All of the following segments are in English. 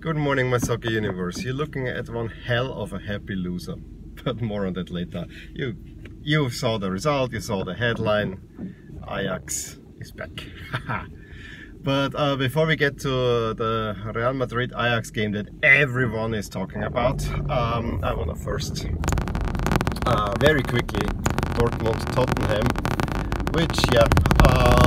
Good morning, my soccer universe. You're looking at one hell of a happy loser, but more on that later. You, you saw the result, you saw the headline. Ajax is back. but uh, before we get to the Real Madrid Ajax game that everyone is talking about, um, I want to first, uh, very quickly, Dortmund Tottenham, which, yeah, uh,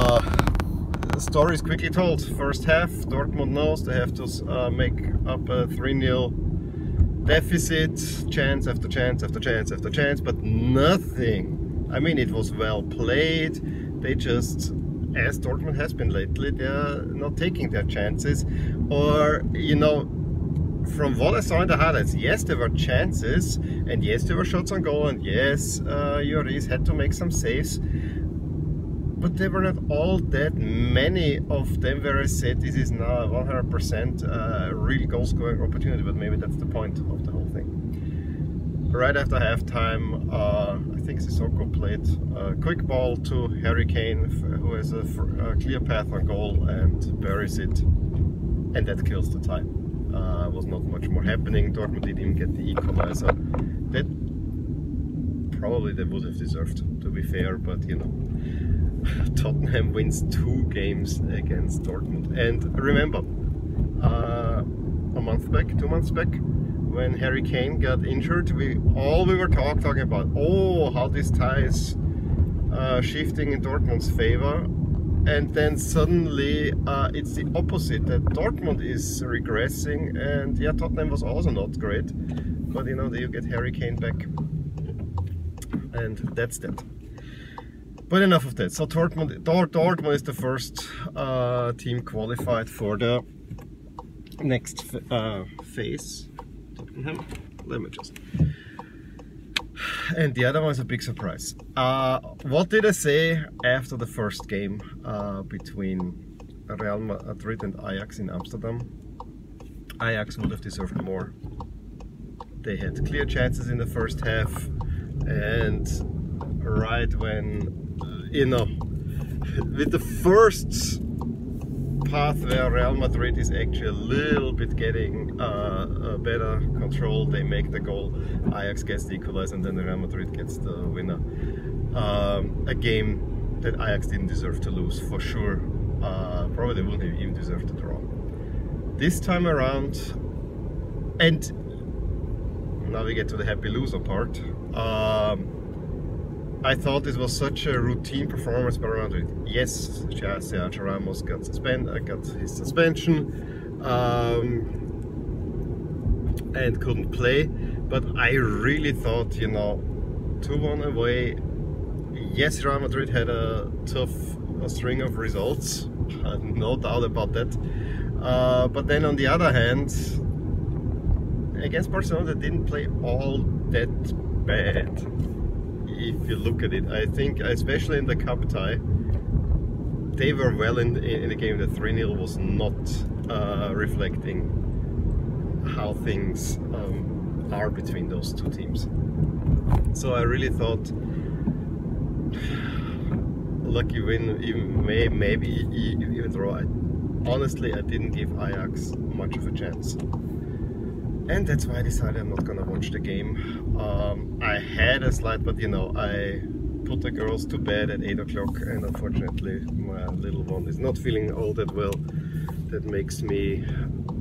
story is quickly told. First half, Dortmund knows they have to uh, make up a 3-0 deficit, chance after chance after chance after chance, but nothing. I mean, it was well played. They just, as Dortmund has been lately, they're not taking their chances. Or, you know, from what I saw in the highlights, yes, there were chances, and yes, there were shots on goal, and yes, uh, Lloris had to make some saves but there were not all that many of them where I said this is now 100% uh, real goal scoring opportunity, but maybe that's the point of the whole thing. Right after halftime, uh, I think Sissoko played a quick ball to Harry Kane, who has a, a, clear path on goal and buries it, and that kills the tie. Uh, was not much more happening. Dortmund didn't even get the equalizer. That probably they would have deserved, to be fair, but you know. Tottenham wins two games against Dortmund. And remember, uh, a month back, two months back, when Harry Kane got injured, we all we were talk, talking about, oh, how this tie is uh, shifting in Dortmund's favor. And then suddenly uh, it's the opposite, that Dortmund is regressing and yeah, Tottenham was also not great. But you know, you get Harry Kane back. And that's that. But enough of that. So Dortmund, Dortmund is the first uh, team qualified for the next uh, phase. Tottenham. Let me just. And the other one is a big surprise. Uh, what did I say after the first game uh, between Real Madrid and Ajax in Amsterdam? Ajax would have deserved more. They had clear chances in the first half, and right when you know, with the first path where Real Madrid is actually a little bit getting uh, better control, they make the goal, Ajax gets the equalizer and then Real Madrid gets the winner. Um, a game that Ajax didn't deserve to lose, for sure. Uh, probably they wouldn't even deserve to draw. This time around, and now we get to the happy loser part. Um, I thought this was such a routine performance by Real Madrid. Yes, Sergio Ramos got suspended, uh, got his suspension um, and couldn't play. But I really thought, you know, 2-1 away. Yes, Real Madrid had a tough a string of results, no doubt about that. Uh, but then on the other hand, against Barcelona, they didn't play all that bad if you look at it. I think, especially in the cup tie, they were well in, in the game. The 3-0 was not uh, reflecting how things um, are between those two teams. So I really thought lucky win, even may, maybe even draw. I, honestly, I didn't give Ajax much of a chance and that's why I decided I'm not gonna watch the game. Um, I had a slide, but you know, I put the girls to bed at 8 o'clock and unfortunately my little one is not feeling all that well. That makes me,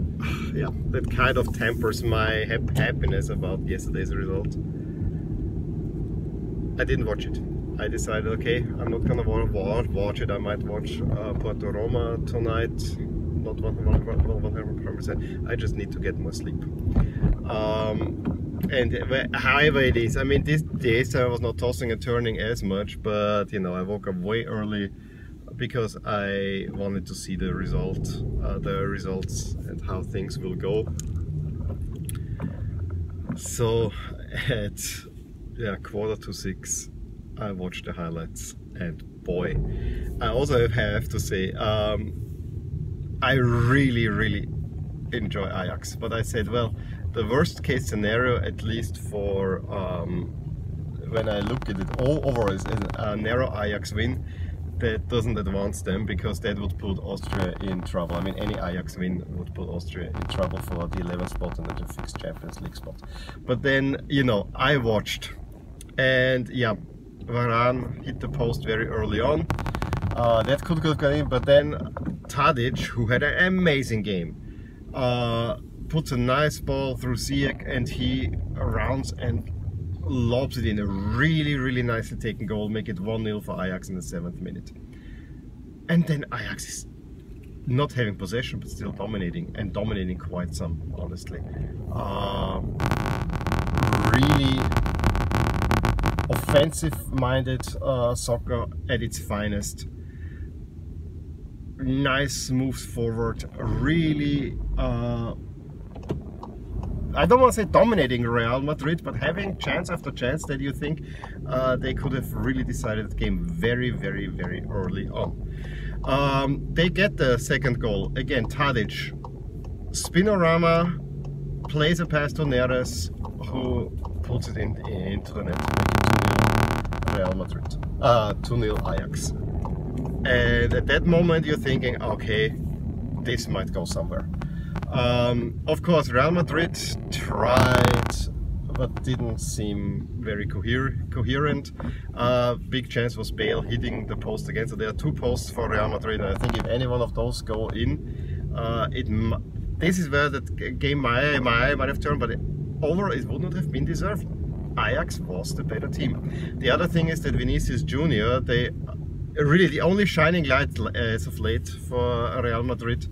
yeah, that kind of tempers my happiness about yesterday's result. I didn't watch it. I decided, okay, I'm not gonna watch it. I might watch uh, Porto Roma tonight not 100%. I just need to get more sleep. Um, and however it is, I mean, these days I was not tossing and turning as much, but you know, I woke up way early because I wanted to see the result, uh, the results and how things will go. So at yeah, quarter to six, I watched the highlights and boy, I also have to say, um, I really, really enjoy Ajax. But I said, well, the worst case scenario, at least for um, when I look at it all over, is a narrow Ajax win. that doesn't advance them because that would put Austria in trouble. I mean, any Ajax win would put Austria in trouble for the 11th spot and the fixed Champions League spot. But then, you know, I watched and yeah, Varane hit the post very early on. Uh, that could have in, but then Tadic, who had an amazing game, uh, puts a nice ball through Ziyech and he rounds and lobs it in a really, really nicely taken goal, make it 1-0 for Ajax in the seventh minute. And then Ajax is not having possession, but still dominating, and dominating quite some, honestly. Uh, really offensive-minded uh, soccer at its finest. Nice moves forward, really uh, I don't want to say dominating Real Madrid, but having chance after chance that you think uh, they could have really decided the game very, very, very early on. Um, they get the second goal. Again, Tadic. Spinorama plays a pass to Neres, who puts it in, into the net, making 2 Real Madrid. Uh, 2 0 Ajax. And at that moment, you're thinking, okay, this might go somewhere. Um, of course, Real Madrid tried, but didn't seem very coher coherent. Uh, big chance was Bale hitting the post again. So there are two posts for Real Madrid, and I think if any one of those go in, uh, it this is where the game might, might, might have turned, but it, overall it would not have been deserved. Ajax was the better team. The other thing is that Vinicius Junior, they really the only shining light as of late for Real Madrid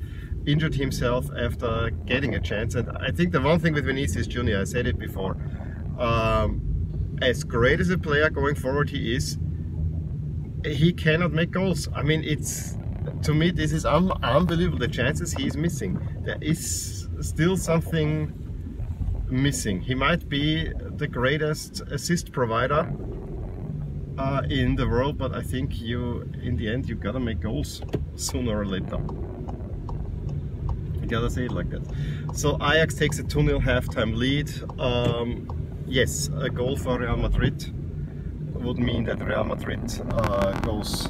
injured himself after getting a chance. And I think the one thing with Vinicius Junior, I said it before, um, as great as a player going forward he is, he cannot make goals. I mean, it's to me this is un unbelievable the chances he is missing. There is still something missing. He might be the greatest assist provider uh, in the world, but I think you, in the end, you gotta make goals sooner or later You gotta say it like that. So Ajax takes a 2-0 halftime lead. Um, yes, a goal for Real Madrid would mean that Real Madrid uh, goes,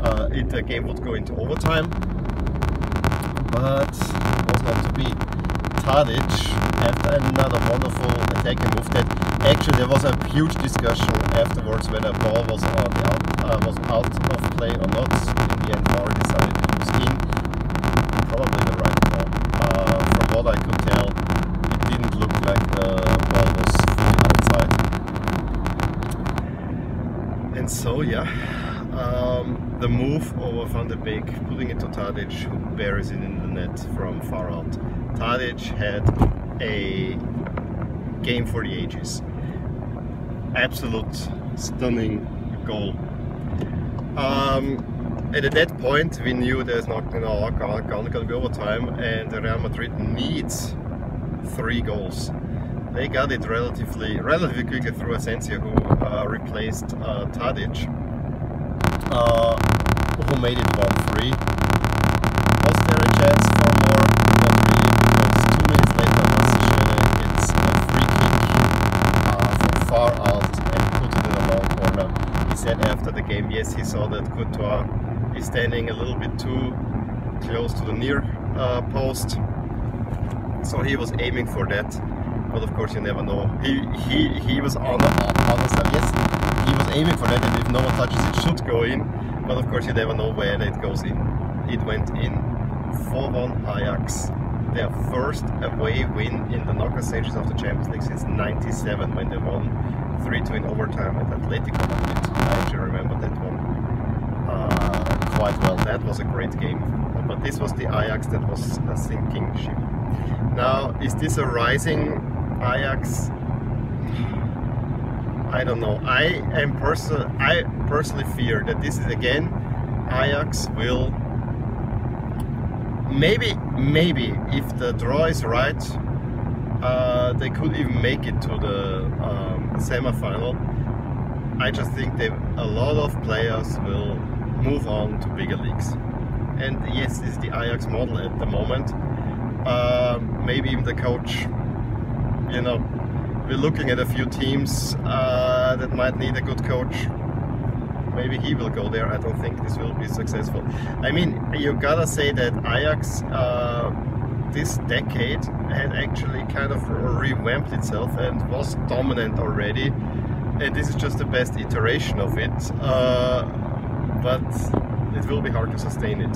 uh, it, the game would go into overtime, but it was not to be. Tadic, after another wonderful attacking move that actually there was a huge discussion afterwards whether the ball was, out, uh, was out of play or not. In the end, VAR decided to use in. Probably the right ball. From what I could tell, it didn't look like the ball was outside. And so, yeah, um, the move over Van de Beek, putting it to Tadic, who buries it in net from far out. Tadic had a game for the ages. Absolute stunning goal. Um, and at that point we knew there's not you know, going to be overtime and Real Madrid needs three goals. They got it relatively relatively quickly through Asensio who uh, replaced uh, Tadic uh, who made it 1-3. Was there a chance for more? but really because two minutes later Mascherano gets a free kick uh, from far out and put it in a long corner. He said after the game yes he saw that Courtois is standing a little bit too close to the near uh, post. So he was aiming for that but of course you never know. He he he was on the other side yes he was aiming for that and if no one touches it should go in but of course you never know where it goes in. It went in 4-1 Ajax their first away win in the knockout stages of the Champions League since 97 when they won 3-2 in overtime at Atletico Madrid I actually remember that one uh, quite well. That was a great game. But this was the Ajax that was a sinking ship. Now, is this a rising Ajax? I don't know. I am person. I personally fear that this is again Ajax will maybe maybe if the draw is right, uh, they could even make it to the um, semi-final. I just think that a lot of players will move on to bigger leagues. And yes, this is the Ajax model at the moment. Uh, maybe even the coach, you know, we're looking at a few teams uh, that might need a good coach. Maybe he will go there. I don't think this will be successful. I mean, you gotta say that Ajax uh, this decade had actually kind of revamped itself and was dominant already. And this is just the best iteration of it. Uh, but it will be hard to sustain it.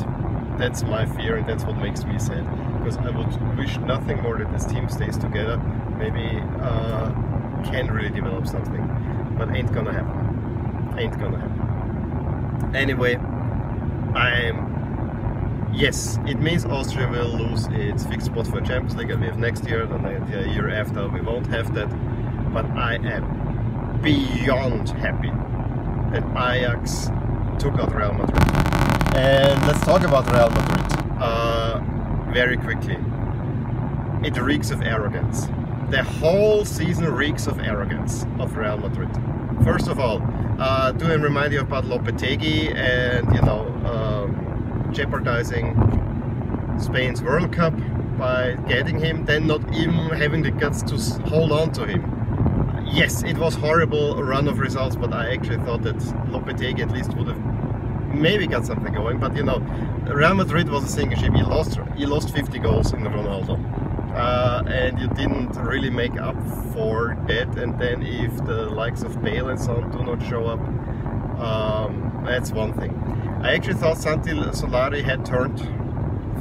That's my fear and that's what makes me sad. Because I would wish nothing more that this team stays together. Maybe uh, can really develop something. But ain't gonna happen. Ain't gonna happen. Anyway, I'm yes, it means Austria will lose its fixed spot for Champions League and we have next year and the year after we won't have that. But I am beyond happy that Ajax took out Real Madrid. And let's talk about Real Madrid uh, very quickly. It reeks of arrogance. The whole season reeks of arrogance of Real Madrid. First of all, uh, do I remind you about Lopetegui and you know um, jeopardizing Spain's World Cup by getting him, then not even having the guts to hold on to him. Yes, it was horrible run of results, but I actually thought that Lopetegui at least would have maybe got something going. But you know, Real Madrid was a single ship. You lost, you lost 50 goals in Ronaldo. Uh, and you didn't really make up for that. And then if the likes of Bale and so on do not show up, um, that's one thing. I actually thought Santi Solari had turned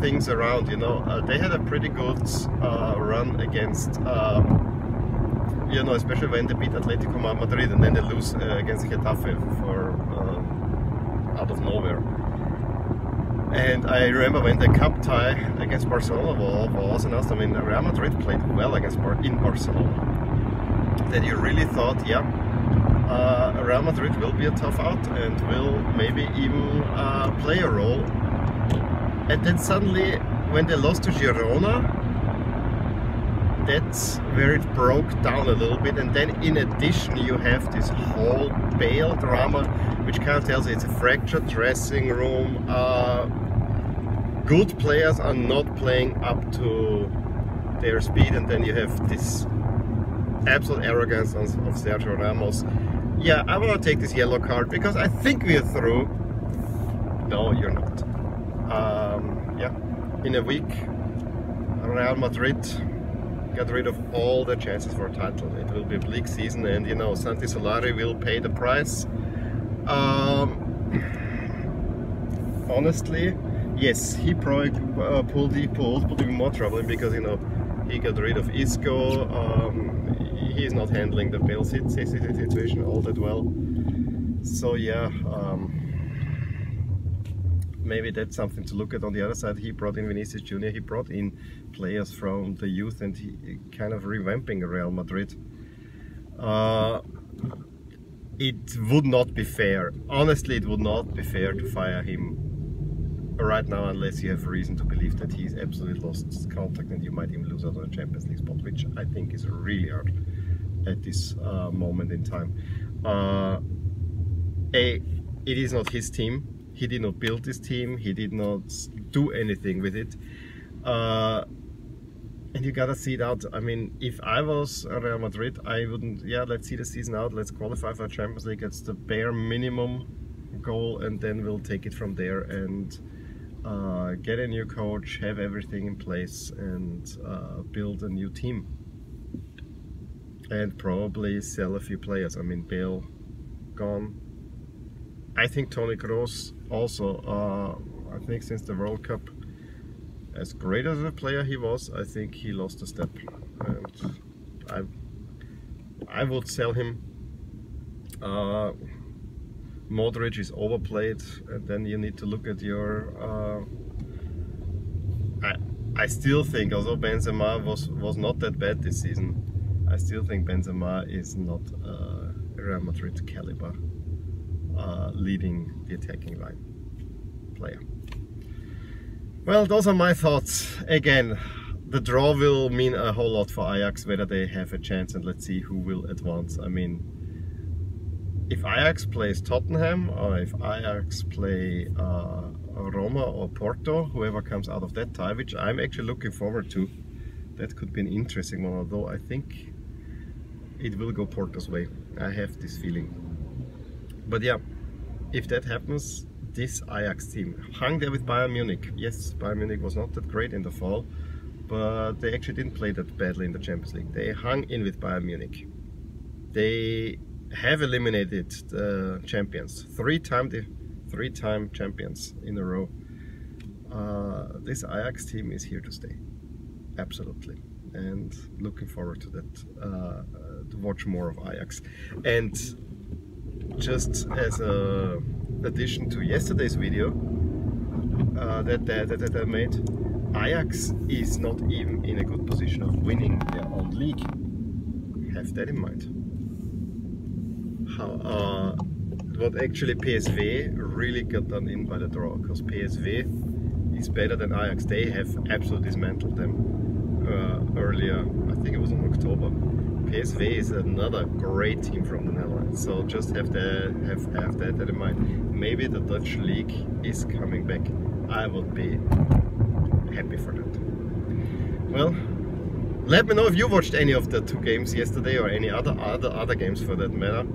things around. You know, uh, they had a pretty good uh, run against, um, you know, especially when they beat Atletico Madrid and then they lose uh, against Getafe for uh, out of nowhere. And I remember when the cup tie against Barcelona was announced. I mean, Real Madrid played well against Bar in Barcelona. That you really thought, yeah, uh, Real Madrid will be a tough out and will maybe even uh, play a role. And then suddenly, when they lost to Girona, that's where it broke down a little bit. And then, in addition, you have this whole Bale drama, which kind of tells you it's a fractured dressing room. Uh, good players are not playing up to their speed, and then you have this absolute arrogance of Sergio Ramos yeah, I want to take this yellow card because I think we're through. No, you're not. Um, yeah, in a week, Real Madrid got rid of all the chances for a title. It will be a bleak season, and you know, Santi Solari will pay the price. Um, honestly, yes, he probably uh, pulled, he pulled, put even more trouble because you know he got rid of Isco. Um, not handling the Bale situation all that well. So yeah, um, maybe that's something to look at. On the other side, he brought in Vinicius Junior. He brought in players from the youth, and he kind of revamping Real Madrid. Uh, it would not be fair. Honestly, it would not be fair to fire him right now unless you have reason to believe that he's absolutely lost contact and you might even lose out on a Champions League spot, which I think is really hard at this uh, moment in time. Uh, a, it is not his team. He did not build this team. He did not do anything with it. Uh, and you gotta see it out. I mean, if I was Real Madrid, I wouldn't. Yeah, let's see the season out. Let's qualify for Champions League. It's the bare minimum goal, and then we'll take it from there and uh, get a new coach, have everything in place, and uh, build a new team and probably sell a few players. I mean, Bale gone. I think Toni Kroos also, uh, I think since the World Cup, as great as a player he was, I think he lost a step. And I, I would sell him. Uh, Modric is overplayed, and then you need to look at your. Uh, I, I still think, although Benzema was was not that bad this season, I still think Benzema is not a Real Madrid caliber uh, leading the attacking line player. Well, those are my thoughts. Again, the draw will mean a whole lot for Ajax, whether they have a chance, and let's see who will advance. I mean, if Ajax plays Tottenham, or if Ajax play uh, Roma or Porto, whoever comes out of that tie, which I'm actually looking forward to, that could be an interesting one, although I think it will go Porto's way. I have this feeling. But yeah, if that happens, this Ajax team hung there with Bayern Munich. Yes, Bayern Munich was not that great in the fall, but they actually didn't play that badly in the Champions League. They hung in with Bayern Munich. They have eliminated the champions, three-time three-time champions in a row. Uh, this Ajax team is here to stay, absolutely, and looking forward to that. Uh, to watch more of Ajax, and just as a addition to yesterday's video uh, that, that, that I made, Ajax is not even in a good position of winning their own league. Have that in mind. How, uh, what actually PSV really got done in by the draw, because PSV is better than Ajax. They have absolutely dismantled them uh, earlier, I think it was in October. PSV is another great team from the Netherlands, so just have, to, have, have that in mind. Maybe the Dutch league is coming back. I would be happy for that. Well, let me know if you watched any of the two games yesterday or any other other other games for that matter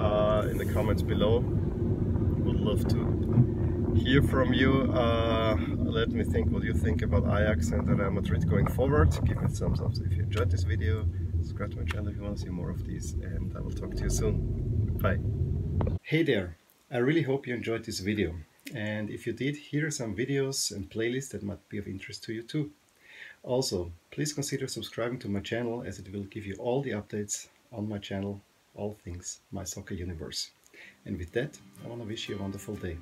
uh, in the comments below. Would love to hear from you. Uh, let me think what you think about Ajax and Real Madrid going forward. Give me thumbs up if you enjoyed this video subscribe to my channel if you want to see more of these and I will talk to you soon. Bye. Hey there, I really hope you enjoyed this video and if you did, here are some videos and playlists that might be of interest to you too. Also, please consider subscribing to my channel as it will give you all the updates on my channel, all things My Soccer Universe. And with that, I want to wish you a wonderful day.